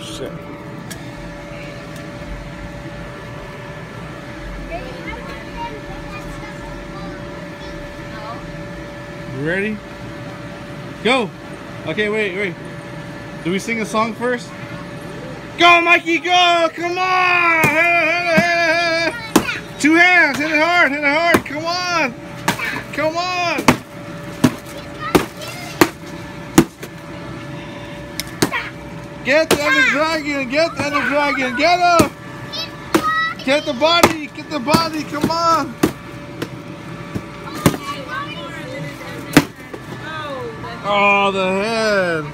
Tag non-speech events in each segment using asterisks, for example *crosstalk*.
Shit. You ready? Go! Okay, wait, wait. Do we sing a song first? Go, Mikey, go! Come on! Hit it, hit it, hit it, hit it. Two hands, hit it hard, hit it hard, come on! Come on! Get the other dragon, get the other dragon, get him! Get the body, get the body, come on! Oh, the head!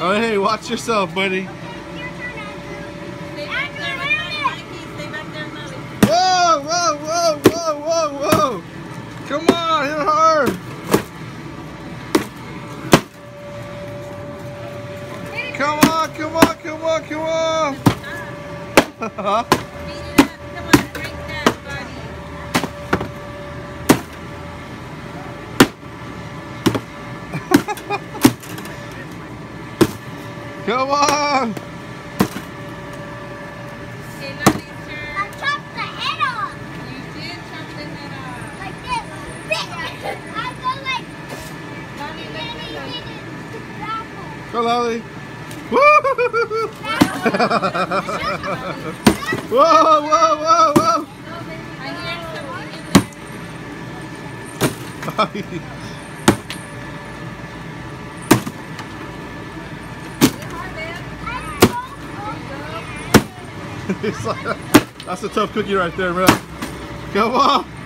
Oh, hey, watch yourself, buddy. Whoa, whoa, whoa, whoa, whoa, whoa! Come on, hit hard! Come on, come on, come on, come on! *laughs* come on! Okay, now you turn. I chopped the head off! You did chop the head off. Like this. Big! I go, like... Lolly! Woo! Whoa, whoa, whoa, whoa! *laughs* That's a tough cookie right there, man. Come on.